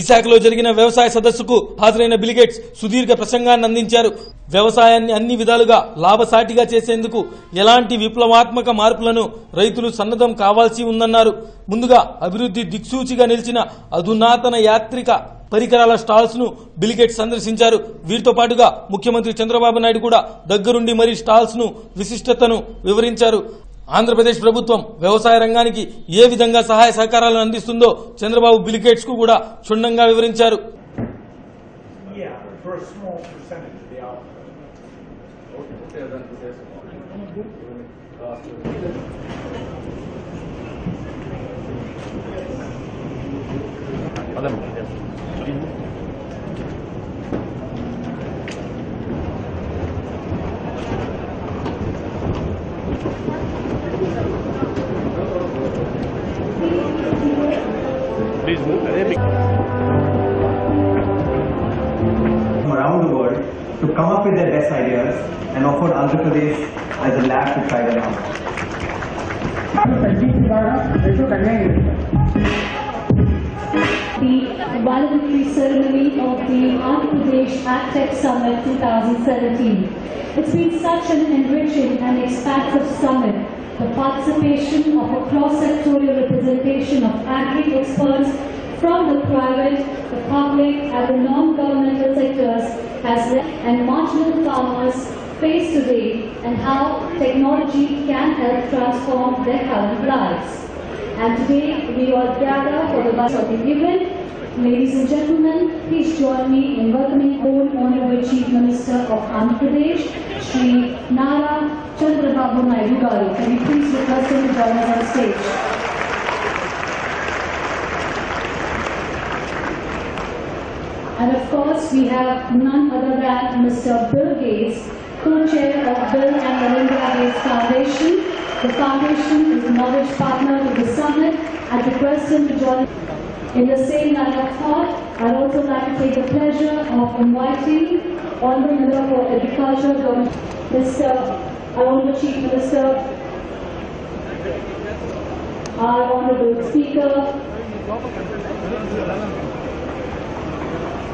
విశాఖలో జరిగిన వ్యవసాయ సదస్సుకు హాజరైన బిలిగేట్స్ సుదీర్ఘ ప్రసంగాన్ని అందించారు. వ్యవసాయాన్ని అన్ని విధాలుగా లాభసాటిగా చేసేందుకు ఎలాంటి విప్లవాత్మక మార్పులను రైతులు సన్నద్ధం కావాల్సి ఉందన్నారు. ముందుగా అభివృద్ధి దిక్సూచిగా నిలిచిన అధునాతన యాత్రిక పరికరాల స్టాల్స్ను బిలిగేట్స్ సందర్శించారు. వీరితో పాటుగా ముఖ్యమంత్రి చంద్రబాబు నాయుడు కూడా దగ్గరుండి మరీ స్టాల్స్ను విశిష్టతను వివరించారు. ఆంధ్రప్రదేశ్ ప్రభుత్వం వ్యవసాయ రంగానికి ఏ విధంగా సహాయ సహకారాలను అందిస్తుందో చంద్రబాబు బిలిగేట్స్కు కూడా క్షుణ్ణంగా వివరించారు. Yeah, from around the world to come up with their best ideas and offered Andhra Pradesh as a lab to try them out. the valedictory ceremony of the Andhra Pradesh AgTech Summit 2017. It's been such an enriching and expansive summit. The participation of a cross-sectorial representation of agri experts from the private, the public and the non-governmental sectors has led and marginal farmers face today and how technology can help transform their current lives. And today we all gather for the bus of the event. Ladies and gentlemen, please join me in welcoming Old Honorable Chief Minister of Andhra Pradesh, Shri Nara Chandrababu Naidu. Can you please request him to join us on stage? And of course, we have none other than Mr. Bill Gates, co-chair of Bill and Melinda Gates Foundation. The foundation is a knowledge partner to the summit and request him to join. In the same line of thought, I'd also like to take the pleasure of inviting Honorable Minister for Agriculture, Mr. Honorable Chief Minister, our Honorable Speaker,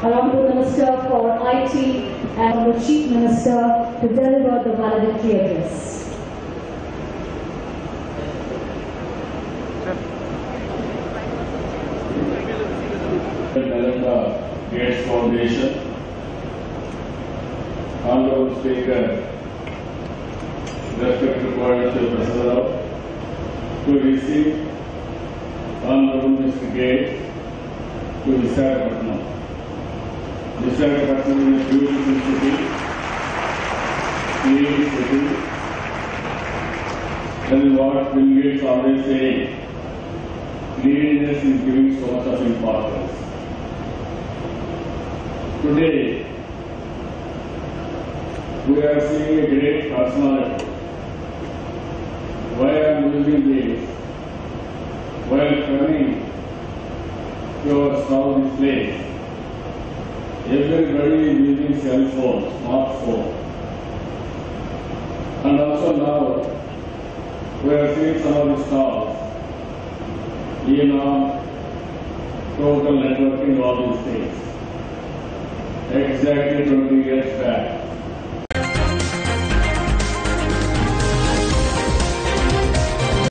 Honorable Minister for IT and the Chief Minister to deliver the valedictory address. Gates Foundation, Honorable Speaker, respected Prime President, to receive Honorable Mr. Gates to Visakhapatnam. Visakhapatnam is a beautiful city, clean city. Is what Bill Gates always saying. Cleanliness is giving so much of importance. Today, we are seeing a great personality. Why I am using this? While coming to our south place, everybody is using cell phone, smartphone. And also now, we are seeing some of the stalls, even on total networking, all these things exactly 20 years back.